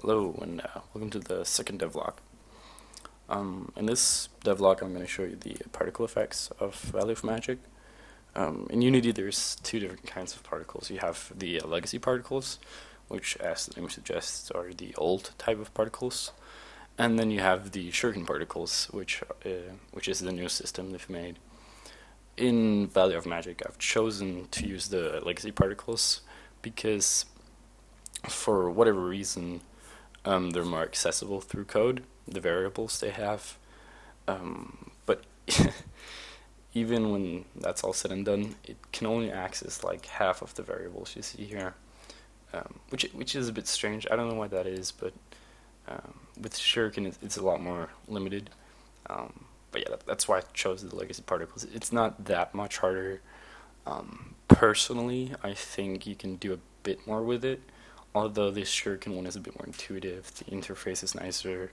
Hello and uh, welcome to the second devlog. Um, in this devlog I'm going to show you the particle effects of Valley of Magic. Um, in Unity there's two different kinds of particles. You have the uh, legacy particles, which as the name suggests are the old type of particles. And then you have the shuriken particles, which, uh, which is the new system they've made. In Valley of Magic I've chosen to use the legacy particles because for whatever reason um, they're more accessible through code, the variables they have. Um, but even when that's all said and done, it can only access like half of the variables you see here, um, which which is a bit strange. I don't know why that is, but um, with Shuriken it's, it's, a lot more limited. Um, but yeah, that, that's why I chose the legacy particles. It's not that much harder. Um, personally, I think you can do a bit more with it although this Shuriken one is a bit more intuitive, the interface is nicer.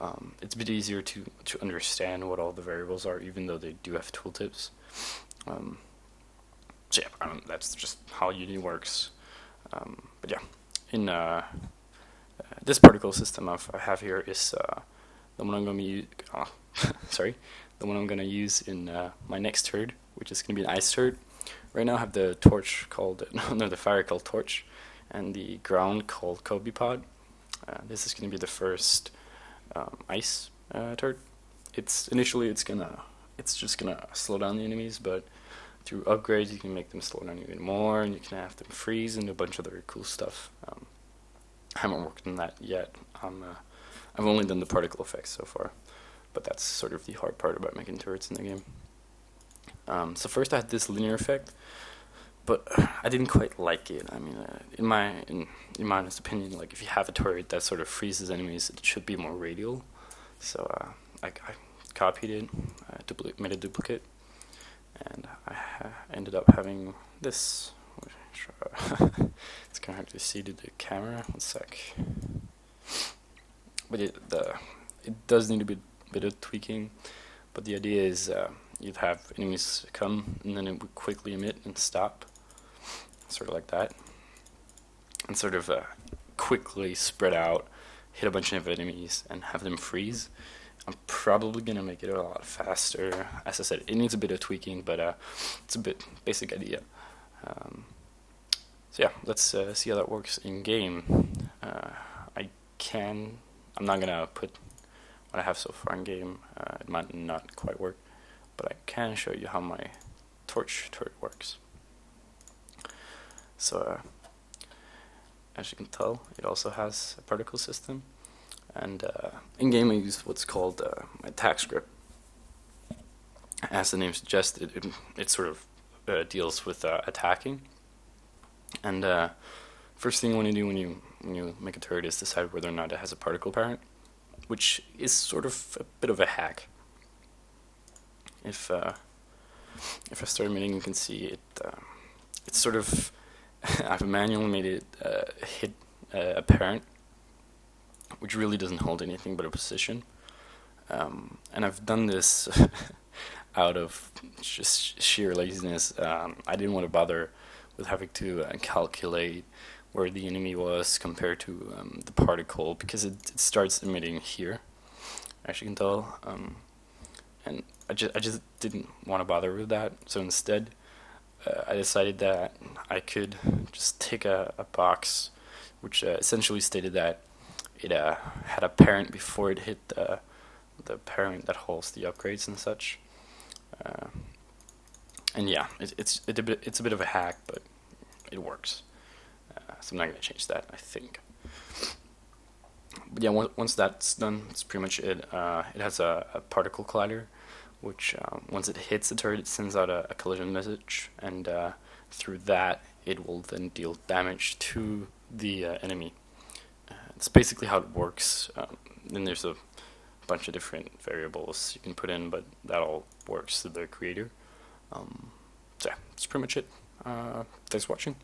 Um, it's a bit easier to, to understand what all the variables are, even though they do have tooltips. Um, so yeah, that's just how Unity works. Um, but yeah, in uh, uh, this particle system I've, I have here is uh, the one I'm going to use. Sorry, the one I'm going to use in uh, my next turd, which is going to be an ice turd. Right now I have the torch called no, the fire called torch and the ground called Kobe Pod. Uh, this is going to be the first um, ice uh, turret. It's initially it's gonna it's just gonna slow down the enemies, but through upgrades you can make them slow down even more, and you can have them freeze and a bunch of other cool stuff. Um, I haven't worked on that yet. Uh, I've only done the particle effects so far, but that's sort of the hard part about making turrets in the game. Um, so first I had this linear effect, but I didn't quite like it. I mean, uh, in my in, in my honest opinion, like if you have a turret that sort of freezes enemies, it should be more radial. So uh, I, I, copied it, I made a duplicate, and I ended up having this. it's kind of hard to see to the camera. One sec. But it the it does need a bit bit of tweaking. But the idea is uh, you'd have enemies come and then it would quickly emit and stop sort of like that, and sort of uh, quickly spread out, hit a bunch of enemies, and have them freeze. I'm probably gonna make it a lot faster. As I said, it needs a bit of tweaking, but uh, it's a bit basic idea. Um, so yeah, let's uh, see how that works in game. Uh, I can. I'm not gonna put what I have so far in game. Uh, it might not quite work, but I can show you how my torch turret works. So uh, as you can tell, it also has a particle system. And uh, in game, I use what's called uh, attack script. As the name suggests, it, it, it sort of uh, deals with uh, attacking. And uh, first thing you want to do when you when you make a turret is decide whether or not it has a particle parent, which is sort of a bit of a hack. If uh, if I start emitting, you can see it. it's sort of I've manually made it uh, hit uh, a parent, which really doesn't hold anything but a position. Um, and I've done this out of just sheer laziness. Um, I didn't want to bother with having to uh, calculate where the enemy was compared to um, the particle because it, it, starts emitting here, as you can tell. Um, and I just I just didn't want to bother with that. So instead, uh, I decided that I could just take a, a box which uh, essentially stated that it uh, had a parent before it hit the, the parent that holds the upgrades and such. Uh, and yeah, it, it's it a bit, it's a bit of a hack, but it works. Uh, so I'm not going to change that, I think. But yeah, once, once that's done, that's pretty much it. Uh, it has a, a particle collider which um, once it hits the turret, it sends out a, a collision message, and uh, through that, it will then deal damage to the uh, enemy. Uh, it's basically how it works. Um, then there's a bunch of different variables you can put in, but that all works through the creator. Um, so yeah, that's pretty much it. Uh, thanks for watching.